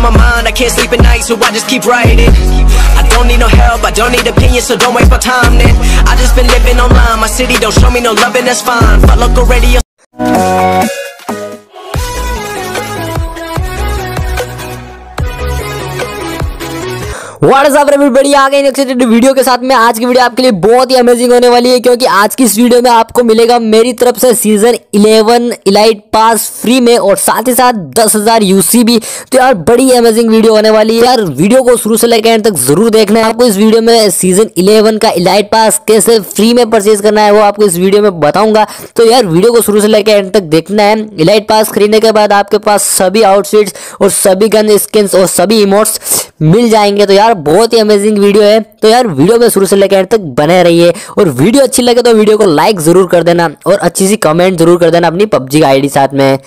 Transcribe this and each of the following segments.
On my mind, I can't sleep at night, so I just keep writing. I don't need no help, I don't need opinions, so don't waste my time then. I just been living online, my city don't show me no loving, that's fine. Fuck local radio. WhatsApp everybody आ गए next video के साथ में। आज की video आपके लिए बहुत ही amazing होने वाली है, क्योंकि आज की इस वीडियो में आपको मिलेगा मेरी तरफ़ से सीज़न 11 इलाइट पास फ्री में और साथ ही साथ 10000 यूसी भी तो यार, बड़ी अमेजिंग वीडियो होने वाली है। यार वीडियो को शुरू से लेकर एंड तक ज़रूर देखना है। आपको इस वीडियो में सीज़न 11 का इलाइट पास कैसे फ्री में परचेज करना है, वो आपको इस वीडियो में बताऊँगा। तो यार वीडियो को शुरू से लेकर एंड तक देखना है। इलाइट पास खरीदने के बाद आपके पास सभी आउटफिट्स और सभी गन स्किन और सभी इमोट्स मिल जाएँगे। तो यार, बहुत ही अमेजिंग वीडियो है। तो यार वीडियो में शुरू से लेकर एंड तक बने रहिए। और वीडियो अच्छी लगे तो वीडियो को लाइक ज़रूर कर देना और अच्छी सी कमेंट ज़रूर कर देना अपनी पबजी का आईडी साथ में।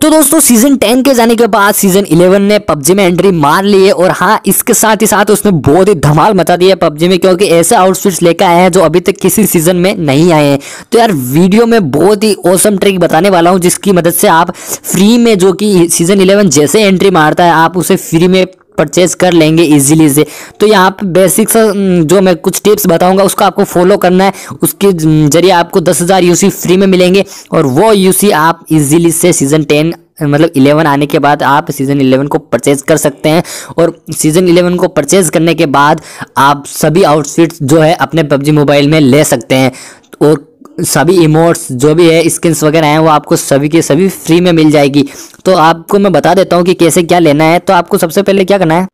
तो दोस्तों सीज़न 10 के जाने के बाद सीज़न 11 ने पबजी में एंट्री मार ली है और हाँ इसके साथ ही साथ उसने बहुत ही धमाल मचा दिया है पबजी में, क्योंकि ऐसे आउटफिट्स लेकर आए हैं जो अभी तक किसी सीज़न में नहीं आए हैं। तो यार वीडियो में बहुत ही औसम ट्रिक बताने वाला हूँ, जिसकी मदद से आप फ्री में जो कि सीज़न इलेवन जैसे एंट्री मारता है, आप उसे फ्री में परचेज कर लेंगे इजीली से। तो यहाँ पे बेसिक जो मैं कुछ टिप्स बताऊँगा, उसको आपको फॉलो करना है। उसके ज़रिए आपको दस हज़ार यूसी फ्री में मिलेंगे। और वो यूसी आप इजीली से सीज़न टेन मतलब इलेवन आने के बाद आप सीज़न इलेवन को परचेज कर सकते हैं। और सीज़न इलेवन को परचेज करने के बाद आप सभी आउटफिट्स जो है अपने पबजी मोबाइल में ले सकते हैं। और सभी इमोट्स जो भी है स्किन्स वगैरह हैं, वो आपको सभी के सभी फ्री में मिल जाएगी। तो आपको मैं बता देता हूँ कि कैसे क्या लेना है। तो आपको सबसे पहले क्या करना है?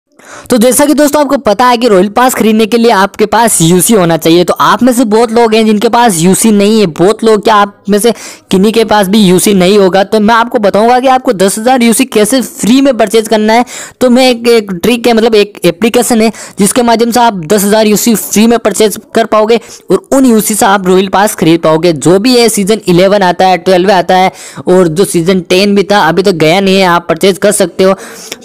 तो जैसा कि दोस्तों आपको पता है कि रॉयल पास खरीदने के लिए आपके पास यूसी होना चाहिए। तो आप में से बहुत लोग हैं जिनके पास यूसी नहीं है। बहुत लोग क्या आप में से किन्हीं के पास भी यूसी नहीं होगा? तो मैं आपको बताऊँगा कि आपको दस हज़ार यूसी कैसे फ्री में परचेज करना है। तो मैं एक, एक ट्रिक है मतलब एक एप्लीकेशन है जिसके माध्यम से आप दस हज़ार यूसी फ्री में परचेज कर पाओगे और उन यूसी से आप रॉयल पास खरीद पाओगे। जो भी है सीज़न इलेवन आता है ट्वेल्व आता है और जो सीज़न टेन भी था अभी तो गया नहीं है आप परचेज कर सकते हो।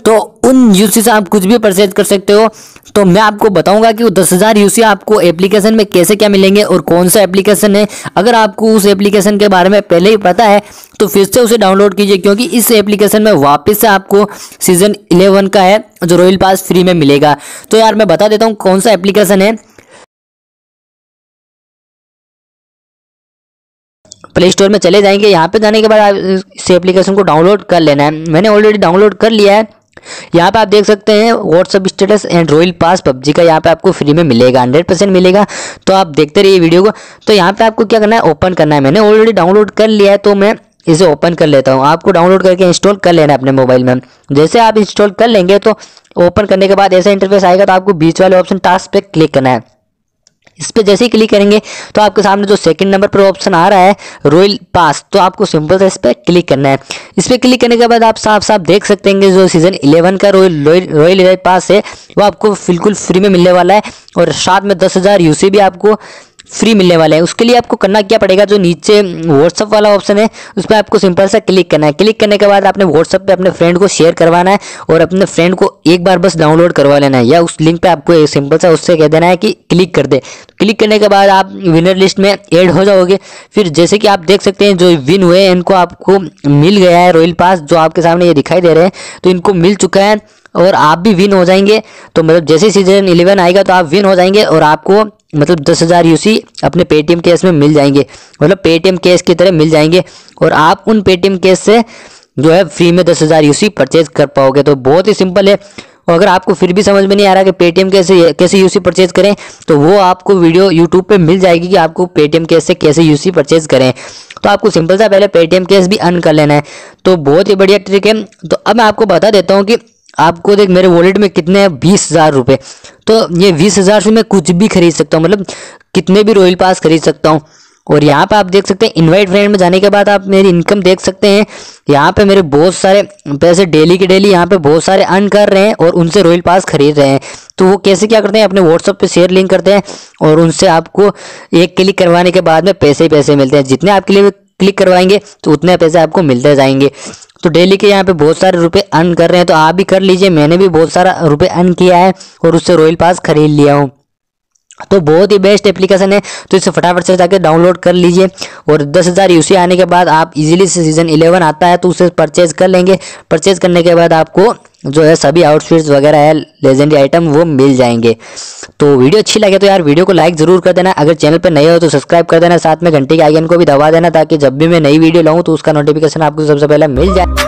तो उन यूसी से आप कुछ भी परचेज कर सकते हो तो मैं आपको बताऊँगा कि वो दस हज़ार यूसी आपको एप्लीकेशन में कैसे क्या मिलेंगे और कौन सा एप्लीकेशन है। अगर आपको उस एप्लीकेशन के बारे में पहले ही पता है तो फिर से उसे डाउनलोड कीजिए, क्योंकि इस एप्लीकेशन में वापस से आपको सीज़न इलेवन का है, जो रॉयल पास फ्री में मिलेगा। तो यार, मैं बता देता हूँ कौन सा एप्लीकेशन है। प्ले स्टोर में चले जाएँगे, यहाँ पे जाने के बाद इस एप्लीकेशन को डाउनलोड कर लेना है। मैंने ऑलरेडी डाउनलोड कर लिया है। यहाँ पे आप देख सकते हैं WhatsApp status and royal pass PUBG का यहाँ पे आपको फ्री में मिलेगा हंड्रेड परसेंट मिलेगा। तो आप देखते रहिए वीडियो को। तो यहाँ पे आपको क्या करना है ओपन करना है। मैंने ऑलरेडी डाउनलोड कर लिया है तो मैं इसे ओपन कर लेता हूँ। आपको डाउनलोड करके इंस्टॉल कर लेना है अपने मोबाइल में। जैसे आप इंस्टॉल कर लेंगे तो ओपन करने के बाद ऐसा इंटरफेस आएगा तो आपको बीच वाले ऑप्शन टास्क पे क्लिक करना है। इस पर जैसे ही क्लिक करेंगे तो आपके सामने जो सेकंड नंबर पर ऑप्शन आ रहा है रॉयल पास तो आपको सिंपल से इस पर क्लिक करना है। इस पर क्लिक करने के बाद आप साफ़ साफ़ देख सकते हैं जो सीज़न 11 का रॉयल रॉयल पास है, वो आपको बिल्कुल फ्री में मिलने वाला है और साथ में दस हज़ार भी आपको फ्री मिलने वाले हैं। उसके लिए आपको करना क्या पड़ेगा, जो नीचे व्हाट्सअप वाला ऑप्शन है, उस पर आपको सिंपल सा क्लिक करना है। क्लिक करने के बाद आपने व्हाट्सअप पे अपने फ्रेंड को शेयर करवाना है और अपने फ्रेंड को एक बार बस डाउनलोड करवा लेना है या उस लिंक पे आपको सिंपल सा उससे कह देना है कि क्लिक कर दे। क्लिक करने के बाद आप विनर लिस्ट में एड हो जाओगे। फिर जैसे कि आप देख सकते हैं, जो विन हुए हैं, इनको आपको मिल गया है रॉयल पास जो आपके सामने ये दिखाई दे रहे हैं तो इनको मिल चुका है और आप भी विन हो जाएँगे। तो मतलब जैसे सीज़न इलेवन आएगा तो आप विन हो जाएँगे और आपको मतलब दस हज़ार यूसी अपने पेटीएम केस में मिल जाएँगे। मतलब पेटीएम केस की तरह मिल जाएँगे और आप उन पेटीएम केस से जो है फ्री में दस हज़ार यूसी परचेज कर पाओगे। तो बहुत ही सिंपल है। और अगर आपको फिर भी समझ में नहीं आ रहा कि पेटीएम कैसे कैसे यूसी परचेज करें तो वो आपको वीडियो यूट्यूब पे मिल जाएगी कि आपको पेटीएम केस, कैसे यूसी परचेज करें। तो आपको सिंपल सा पहले पेटीएम केस भी अर्न कर लेना है। तो बहुत ही बढ़िया ट्रिक है। तो अब मैं आपको बता देता हूँ कि आपको देख मेरे वॉलेट में कितने हैं? बीस हज़ार रुपये तो ये बीस हज़ार से मैं कुछ भी खरीद सकता हूँ मतलब कितने भी रॉयल पास खरीद सकता हूँ। और यहाँ पे आप देख सकते हैं इनवाइट फ्रेंड में जाने के बाद आप मेरी इनकम देख सकते हैं। यहाँ पे मेरे बहुत सारे पैसे डेली के डेली यहाँ पे बहुत सारे अर्न कर रहे हैं और उनसे रॉयल पास खरीद रहे हैं। तो वो कैसे क्या करते हैं, अपने व्हाट्सअप पे शेयर लिंक करते हैं और उनसे आपको एक क्लिक करवाने के बाद में पैसे ही पैसे मिलते हैं। जितने आपके लिए क्लिक करवाएँगे तो उतने पैसे आपको मिलते जाएँगे। तो डेली के यहाँ पे बहुत सारे रुपए अर्न कर रहे हैं तो आप भी कर लीजिए। मैंने भी बहुत सारा रुपए अर्न किया है और उससे रॉयल पास खरीद लिया हूँ। तो बहुत ही बेस्ट एप्लीकेशन है। तो इसे फटाफट से जाकर डाउनलोड कर लीजिए और दस हज़ार यूसी आने के बाद आप इजीली से सीज़न इलेवन आता है तो उसे परचेज कर लेंगे। परचेज करने के बाद आपको जो है सभी आउटफिट्स वगैरह है लेजेंडरी आइटम वो मिल जाएँगे। तो वीडियो अच्छी लगे तो यार वीडियो को लाइक ज़रूर कर देना। अगर चैनल पर नए हो तो सब्सक्राइब कर देना। साथ में घंटे के आइकन को भी दबा देना ताकि जब भी मैं नई वीडियो लाऊँ तो उसका नोटिफिकेशन आपको सबसे पहले मिल जाए।